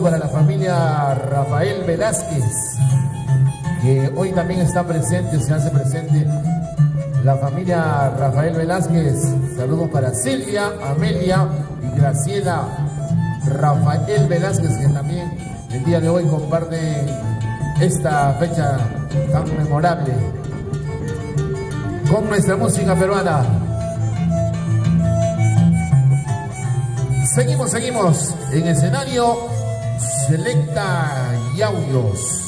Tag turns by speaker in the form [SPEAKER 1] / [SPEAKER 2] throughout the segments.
[SPEAKER 1] para la familia Rafael Velázquez, que hoy también está presente, se hace presente la familia Rafael Velázquez. Saludos para Silvia, Amelia y Graciela Rafael Velázquez, que también el día de hoy comparten esta fecha tan memorable con nuestra música peruana. Seguimos, seguimos en escenario Selecta y Audios.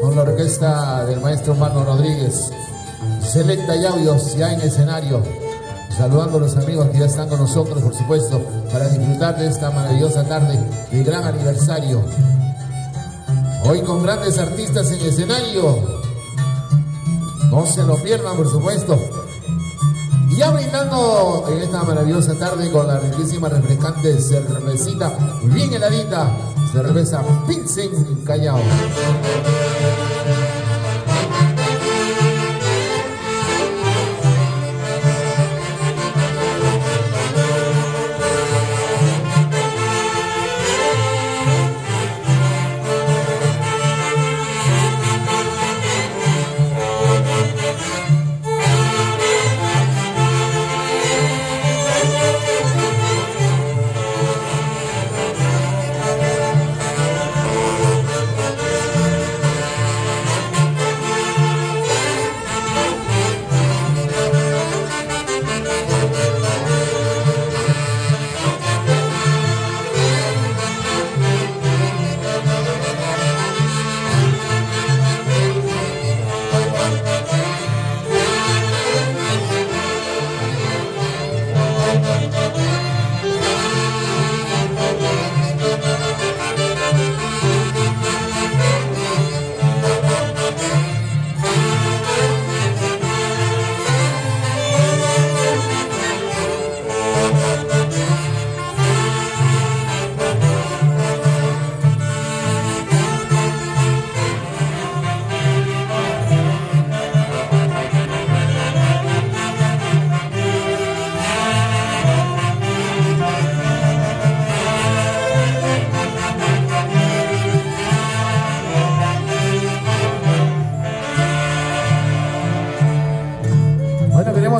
[SPEAKER 1] Con la orquesta del maestro Marno Rodríguez. Selecta y audios ya en escenario. Saludando a los amigos que ya están con nosotros, por supuesto, para disfrutar de esta maravillosa tarde de gran aniversario. Hoy con grandes artistas en escenario. No se lo pierdan, por supuesto. Y ya en esta maravillosa tarde con la riquísima refrescante cervecita bien heladita cerveza Pilsen Callao.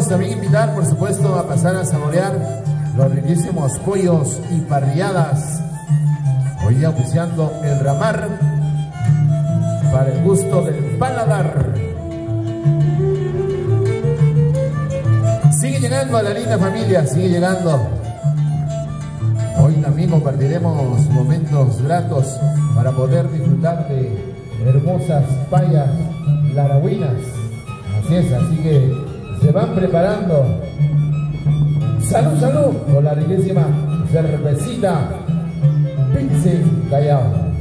[SPEAKER 1] También invitar, por supuesto, a pasar a saborear los riquísimos pollos y parrilladas. Hoy oficiando el ramar para el gusto del paladar. Sigue llegando a la linda familia, sigue llegando. Hoy también compartiremos momentos gratos para poder disfrutar de hermosas payas laragüinas. Así es, así que se van preparando. Salud, salud, con la riquísima cervecita Pizzi Callao.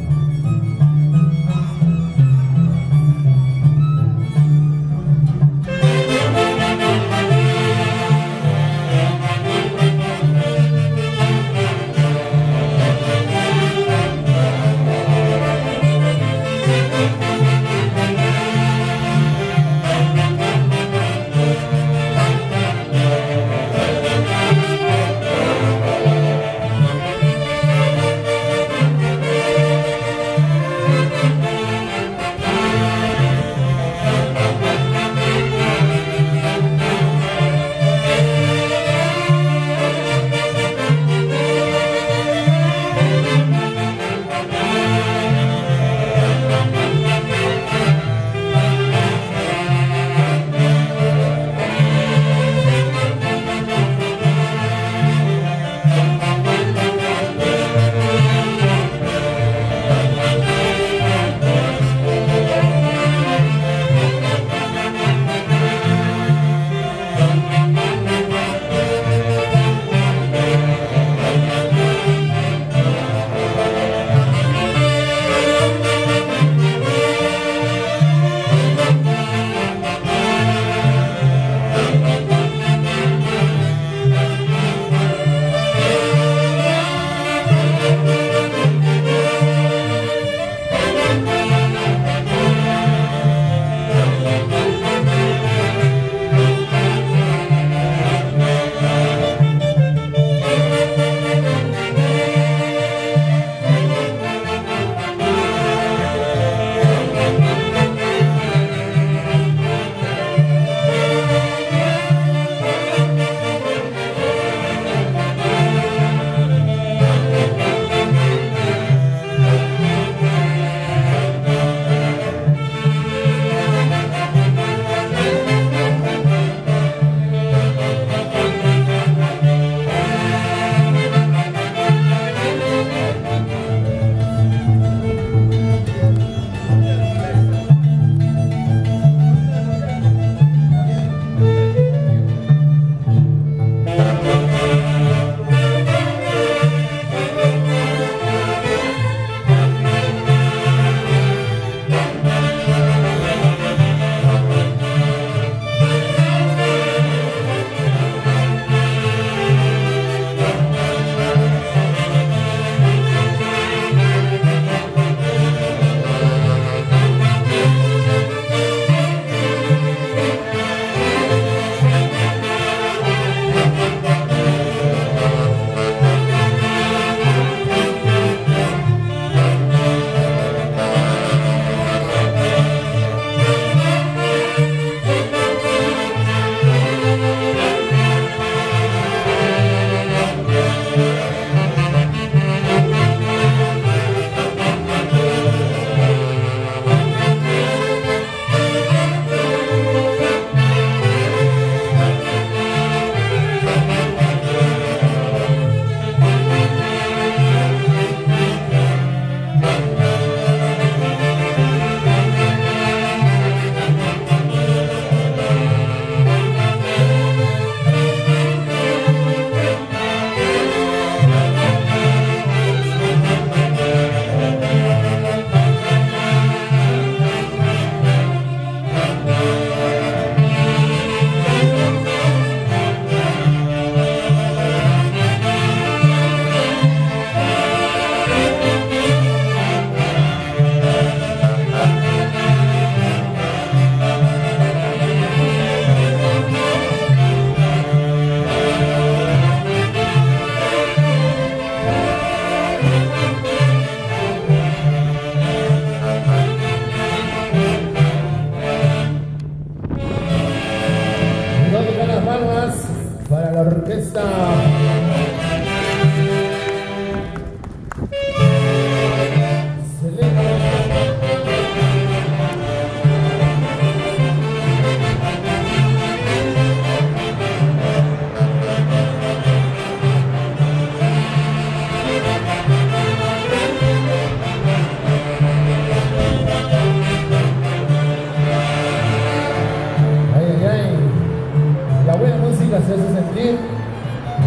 [SPEAKER 1] La buena música se hace sentir.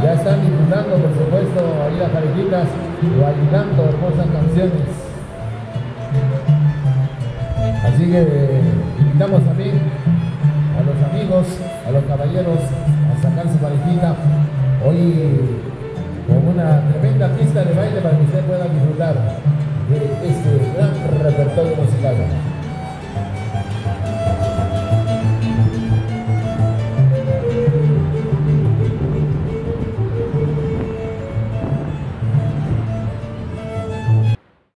[SPEAKER 1] Ya están disfrutando, por supuesto, ahí las parejitas bailando hermosas canciones. Así que invitamos también a los amigos, a los caballeros a sacar su parejita hoy con una tremenda pista de baile para que usted pueda disfrutar de este